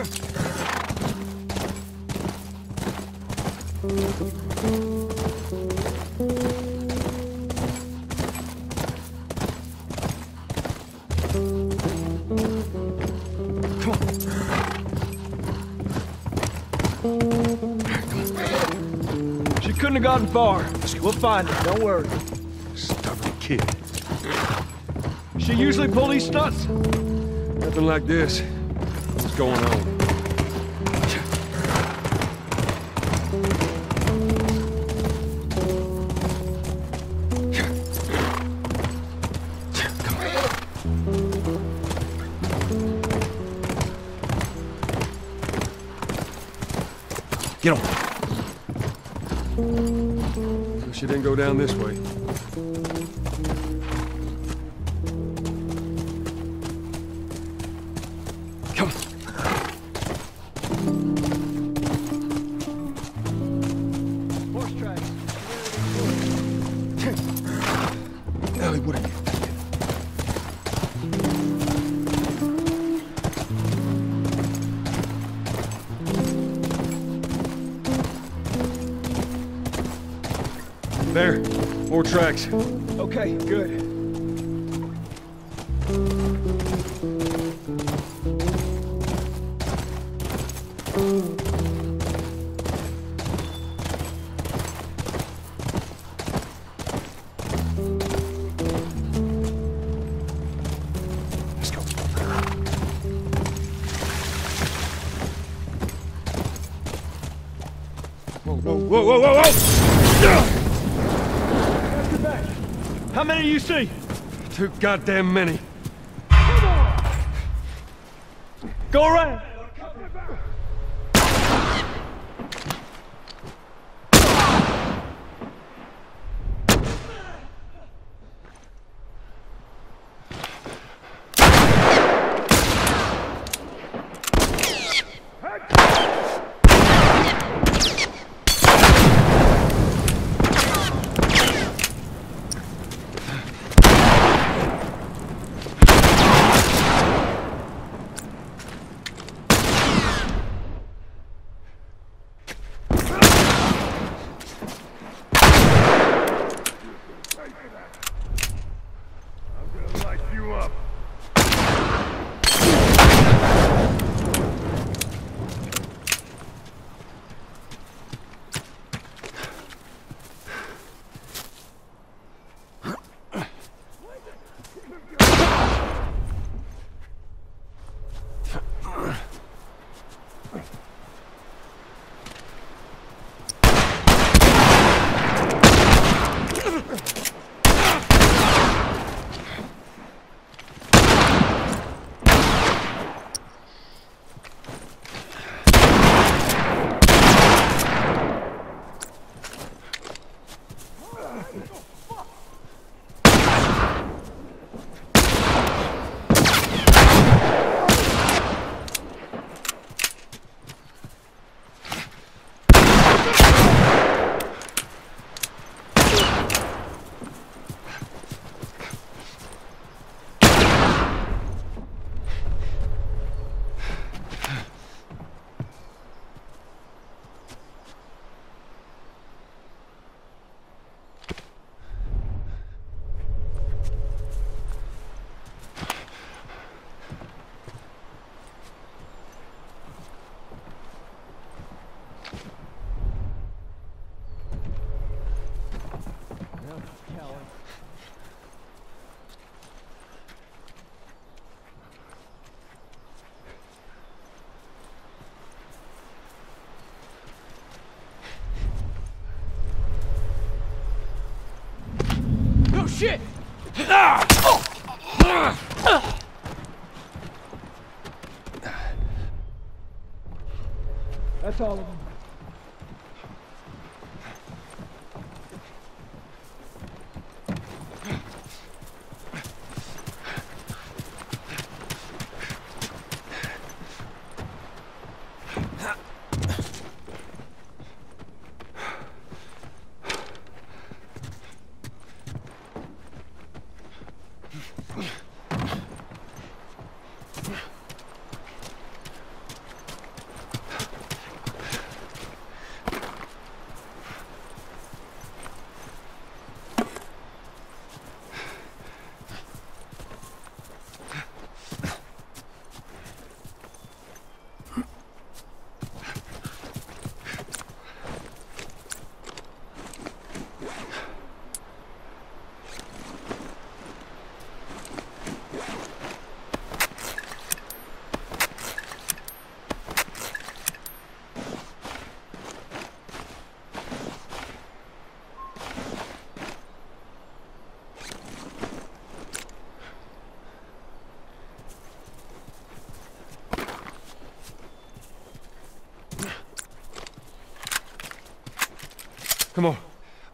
She couldn't have gotten far. We'll find her, don't worry. Stubborn kid. She usually pull these stunts. Nothing like this. What's going on? Get on. She didn't go down this way. More. Okay, good. Let's go. Whoa, whoa, whoa, whoa, whoa, whoa! You see? Too goddamn many. Shit! That's all of them.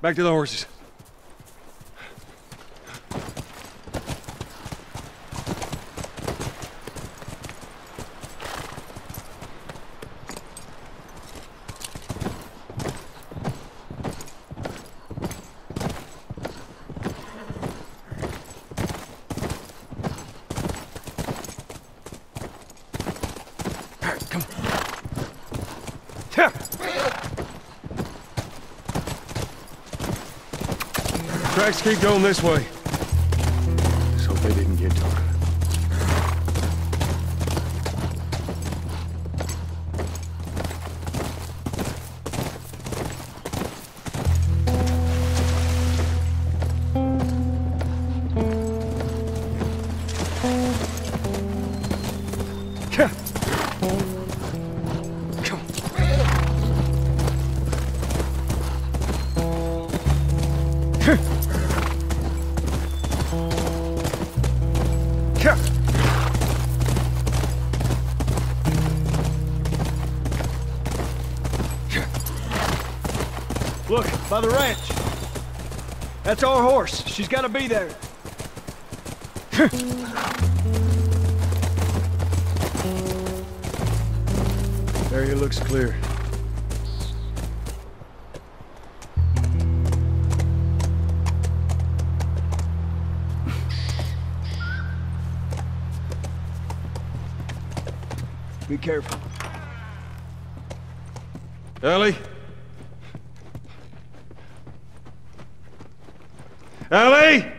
Back to the horses. All right, come on. Yeah. Tracks keep going this way. The ranch. That's our horse. She's gotta be there. Area looks clear. Be careful. Ellie? Ellie!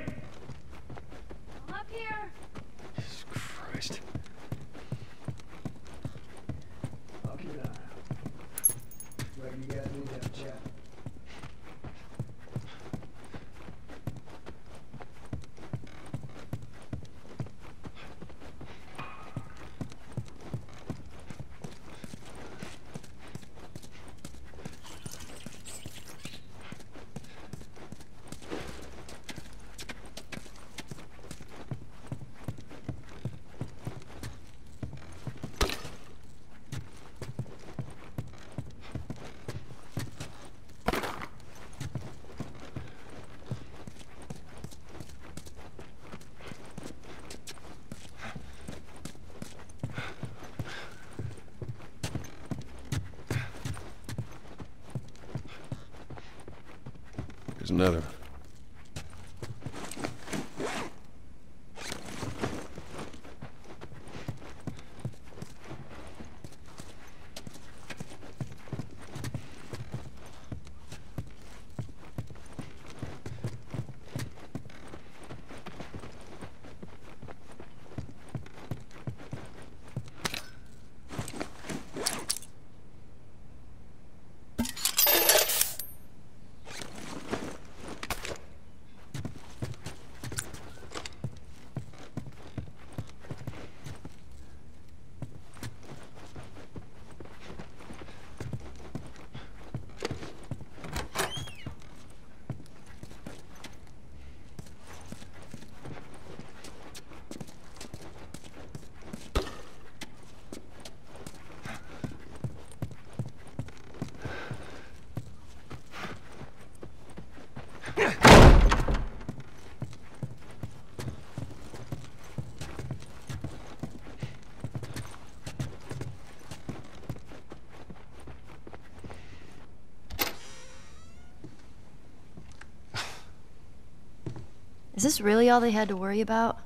Is this really all they had to worry about?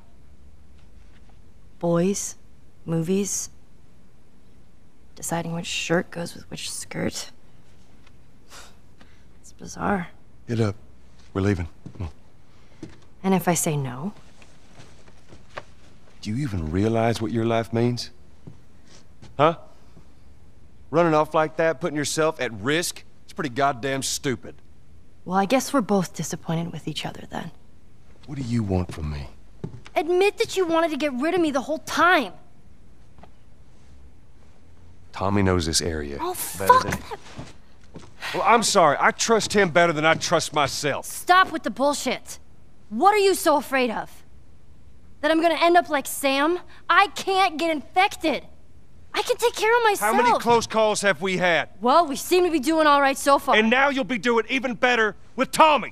Boys, movies, deciding which shirt goes with which skirt. It's bizarre. Get up. Uh, we're leaving. And if I say no, Do you even realize what your life means? Huh? Running off like that, putting yourself at risk? It's pretty goddamn stupid. well, I guess we're both disappointed with each other then. What do you want from me? Admit that you wanted to get rid of me the whole time. Tommy knows this area. Oh, better fuck! than- Well, I'm sorry. I trust him better than I trust myself. Stop with the bullshit. What are you so afraid of? That I'm gonna end up like Sam? I can't get infected. I can take care of myself. How many close calls have we had? Well, we seem to be doing all right so far. And now you'll be doing even better with Tommy.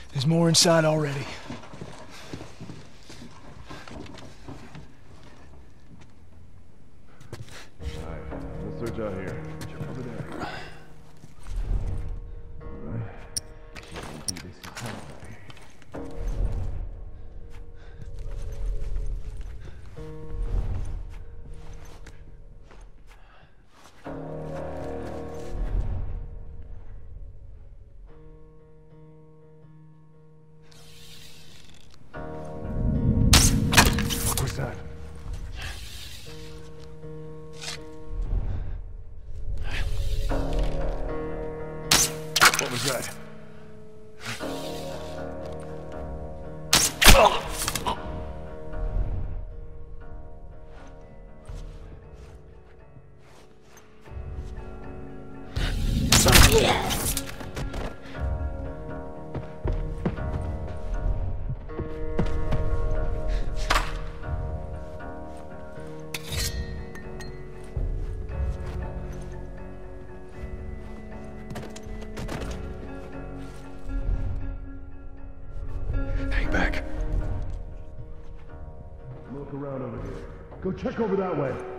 There's more inside already. We'll search out here. Check over that way.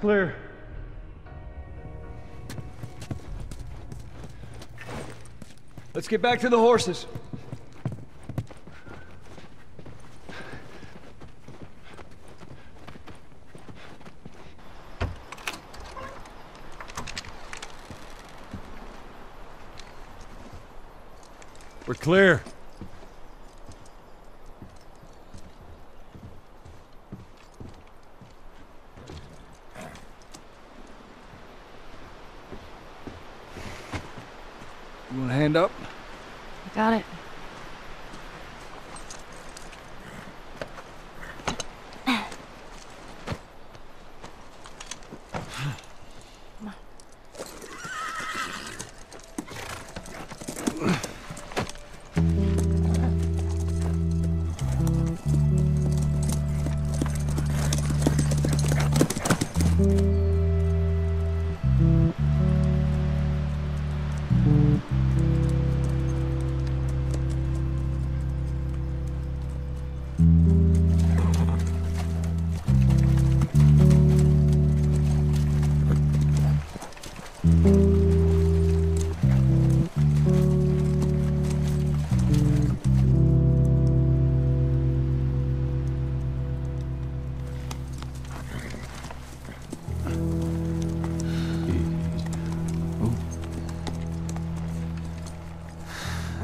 Clear. Let's get back to the horses.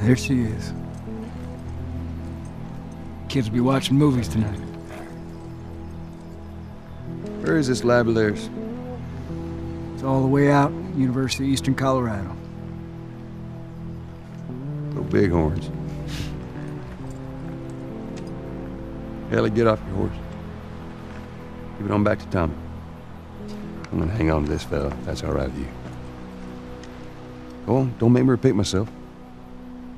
There she is. Kids will be watching movies tonight. Where is this lab of theirs? It's all the way out, University of Eastern Colorado. Go bighorns. Ellie, get off your horse. Give it on back to Tommy. I'm gonna hang on to this fella, if that's all right with you. Go on, don't make me repeat myself.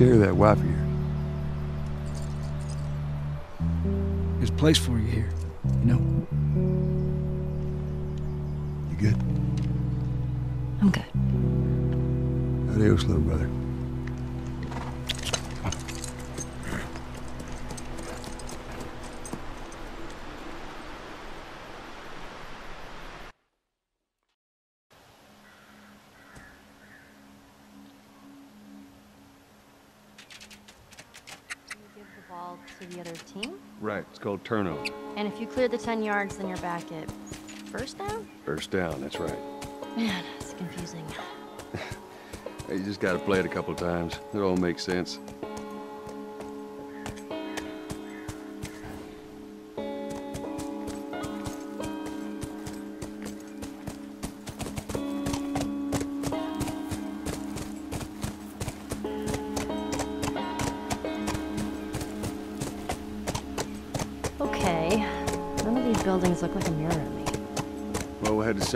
Care of that wife of yours. There's a place for you here. You know? You good? I'm good. Adios, little brother. Turnover. And if you clear the 10 yards, then you're back at first down? First down, that's right. Man, it's confusing. You just gotta play it a couple times. It all makes sense.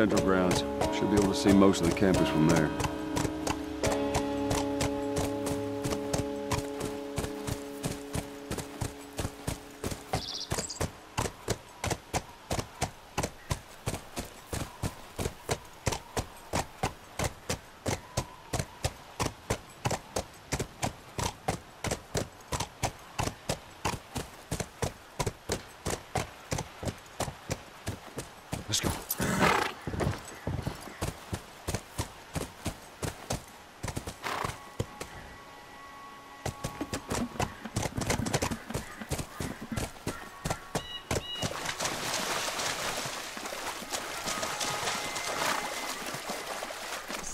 Central Grounds. Should be able to see most of the campus from there. Let's go.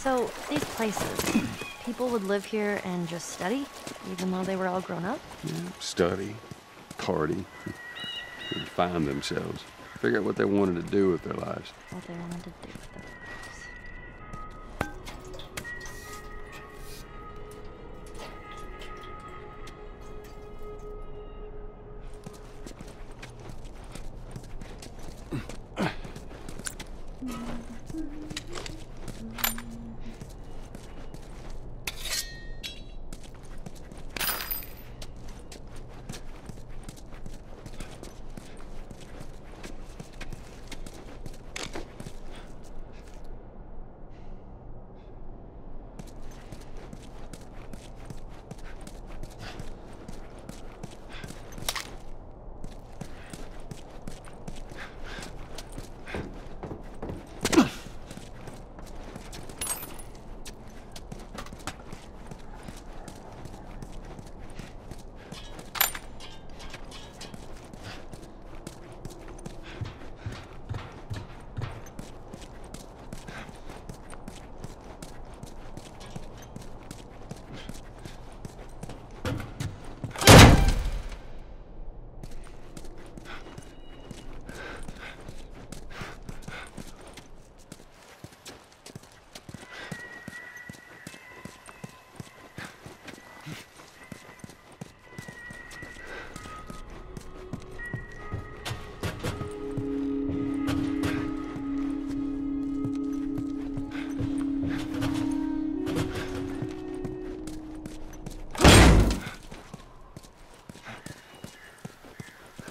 So, these places, people would live here and just study, even though they were all grown up? Yeah, study, party, and find themselves. Figure out what they wanted to do with their lives. What they wanted to do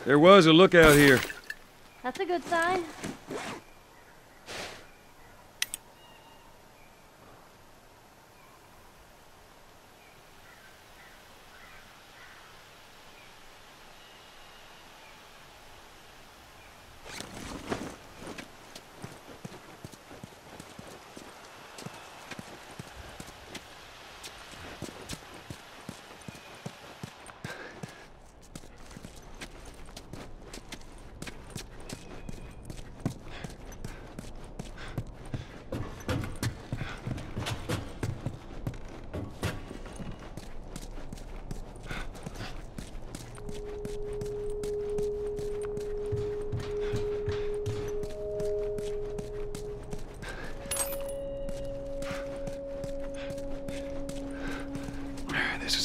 There was a lookout here. That's a good sign.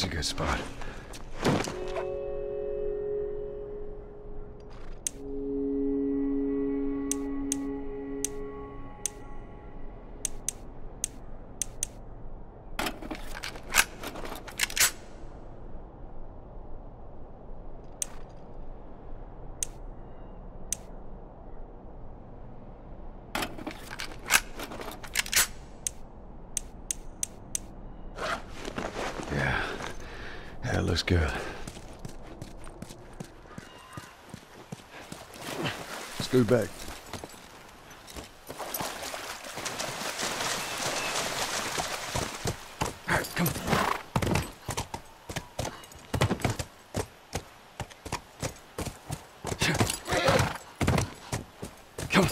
a good spot. Scoot back. Come. Come.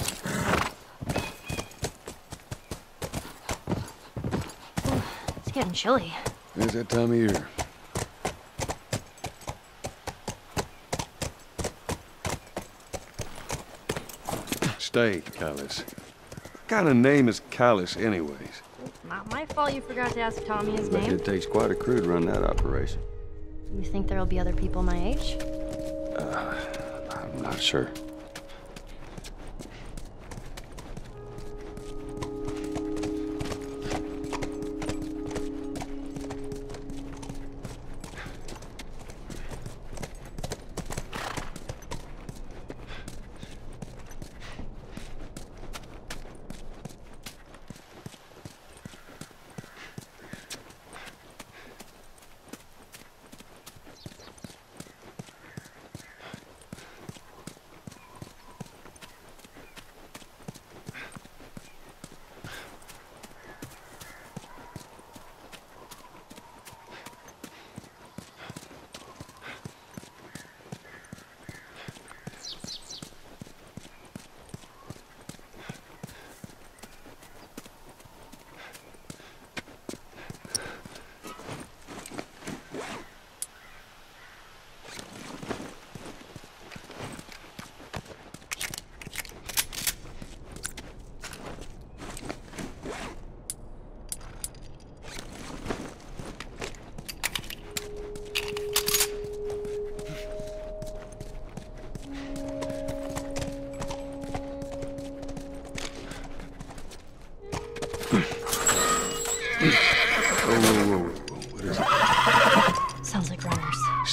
It's getting chilly. It's that time of year. Stay, Callus. What kind of name is Callus, anyways? Not my fault you forgot to ask Tommy his name. it takes quite a crew to run that operation. You think there'll be other people my age? Uh, I'm not sure.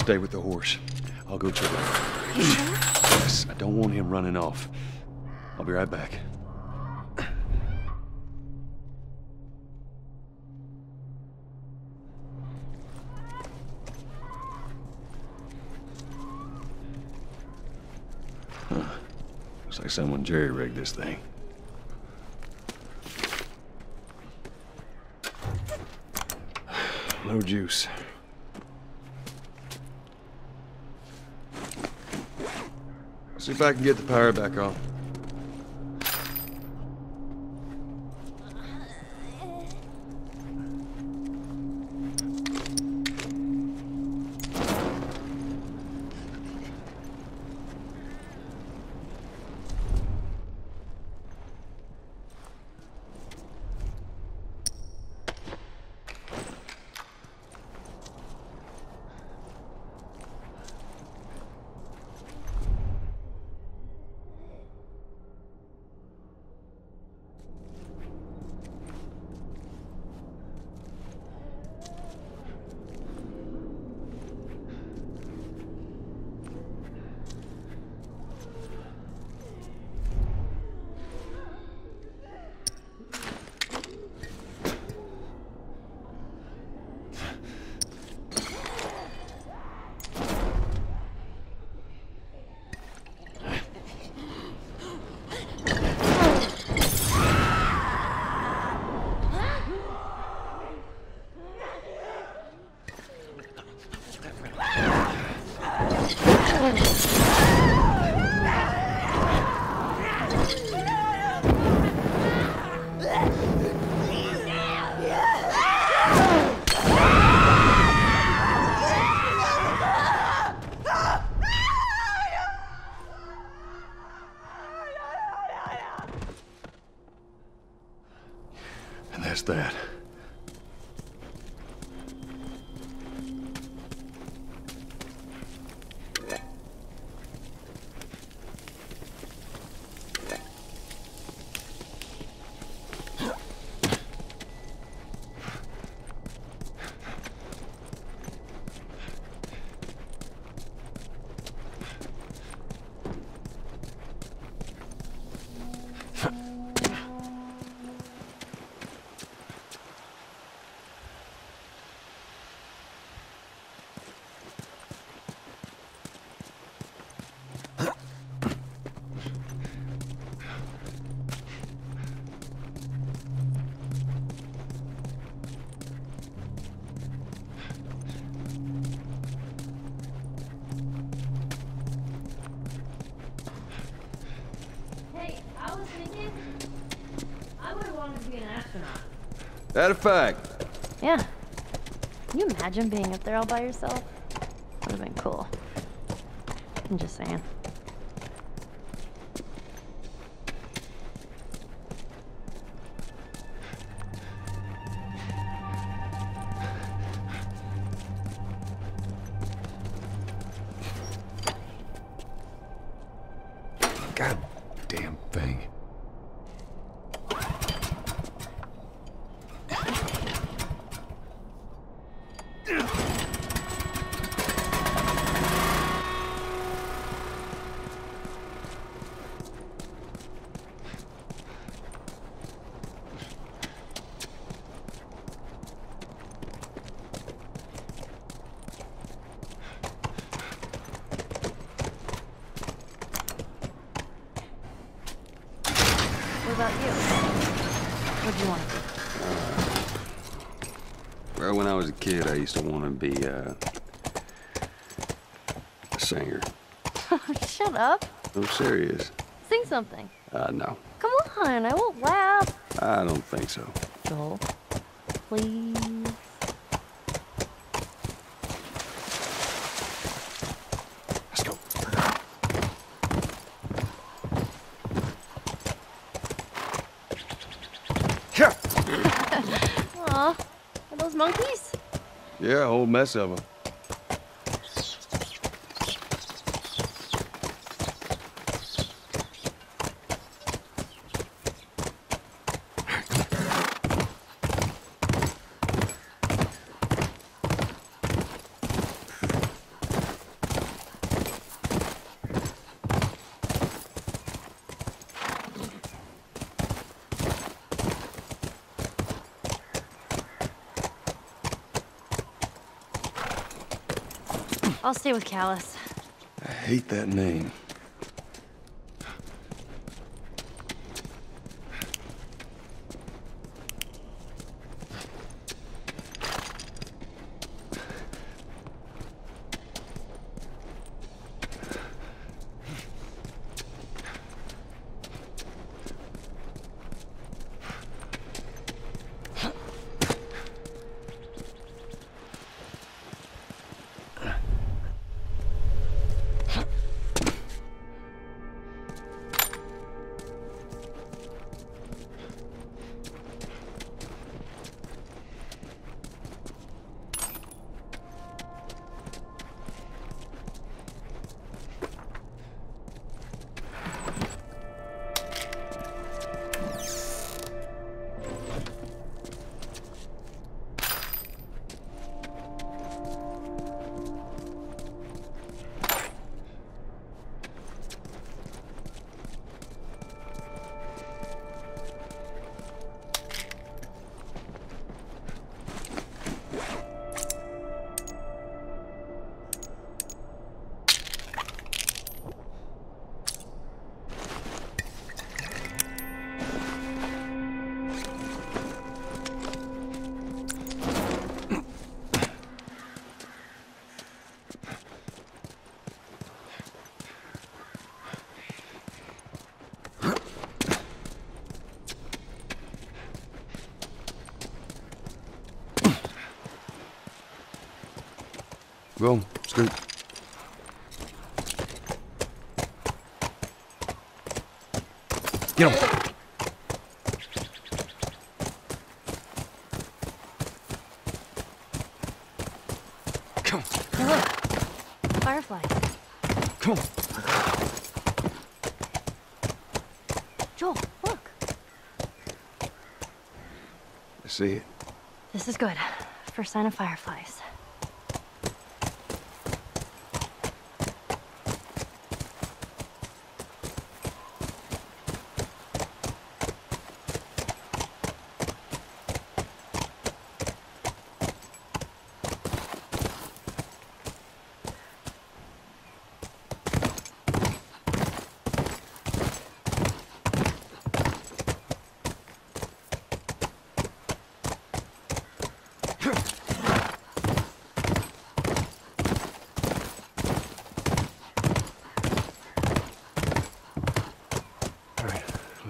Stay with the horse. I'll go check it out. Yes, I don't want him running off. I'll be right back. Huh. Looks like someone jerry-rigged this thing. No juice. See if I can get the power back on. And that's that. That fact? Yeah. Can you imagine being up there all by yourself? Would have been cool. I'm just saying. Kid, I used to want to be uh, a singer. Shut up. I'm serious. Sing something. Uh, no, Come on, I won't laugh. I don't think so. Joel, please. Let's go. Here. Aw, are those monkeys? Yeah, a whole mess of them. I'll stay with Callus. I hate that name. Get him. Come on, look. Firefly. come on. Joel, look. I see it. This is good. First sign of fireflies.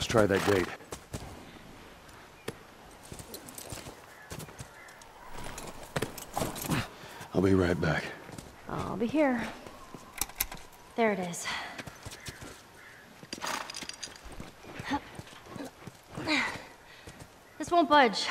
try that gate. I'll be right back. I'll be here. There it is. This won't budge.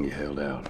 Long you held out.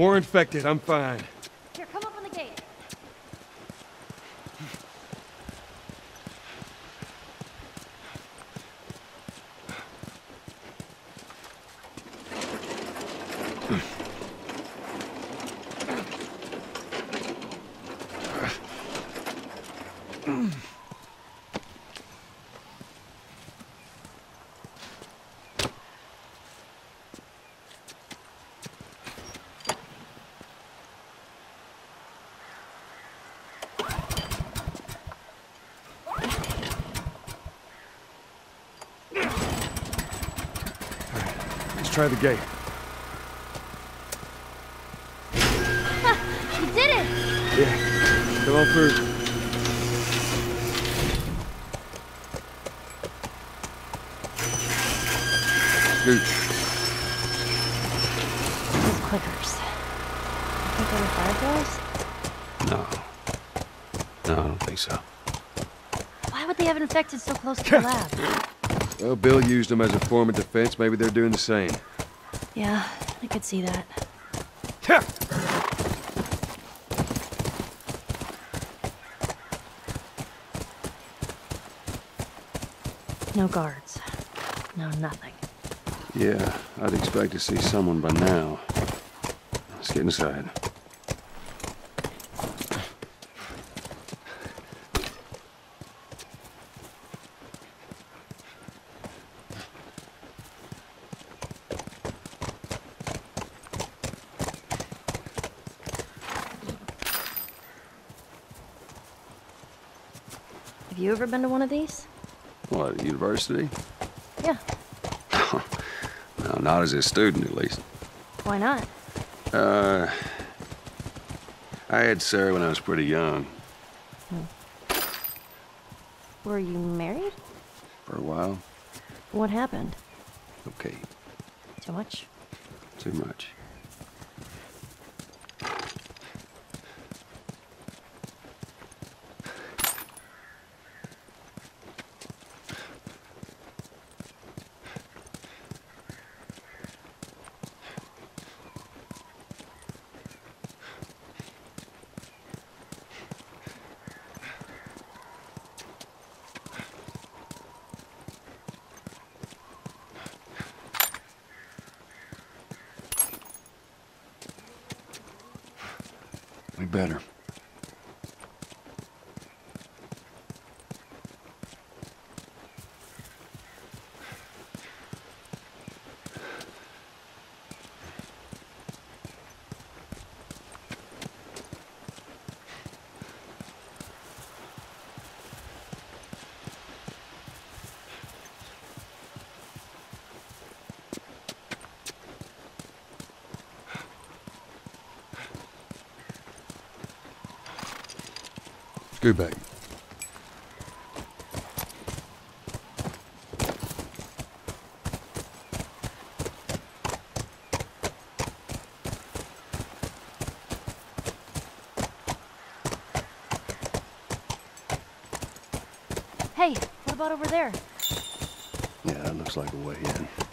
More infected, I'm fine. Here, come up on the gate. Let's try the gate. You did it! Yeah. Come on through. Scoot. Those clickers. You think they were fireflies? No. No, I don't think so. Why would they have infected so close to the lab? Well, Bill used them as a form of defense. Maybe they're doing the same. Yeah, I could see that. No guards. No nothing. Yeah, I'd expect to see someone by now. Let's get inside. Ever been to one of these? What, university? Yeah. No, not as a student, at least. Why not? Uh, I had Sarah when I was pretty young. Were you married? For a while. What happened? Okay, Too much? too much. We better. Scoot back. Hey, what about over there? Yeah, that looks Looks like a way in.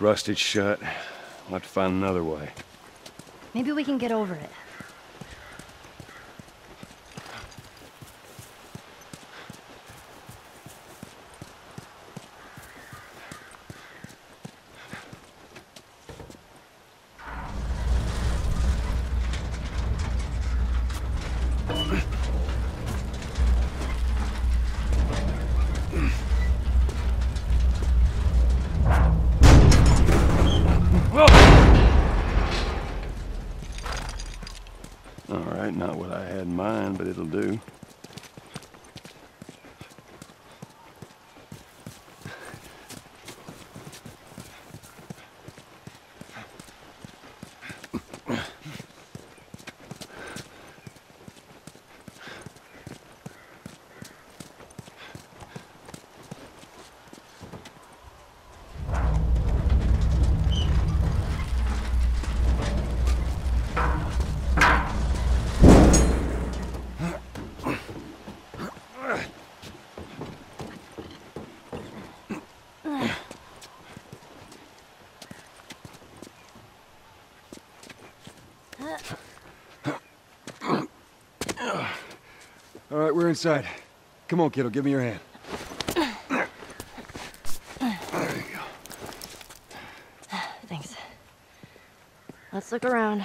Rusted shut. We'll have to find another way. Maybe we can get over it. All right, not what I had in mind, but it'll do. Right, we're inside. Come on, kiddo, give me your hand. Thanks. Let's look around.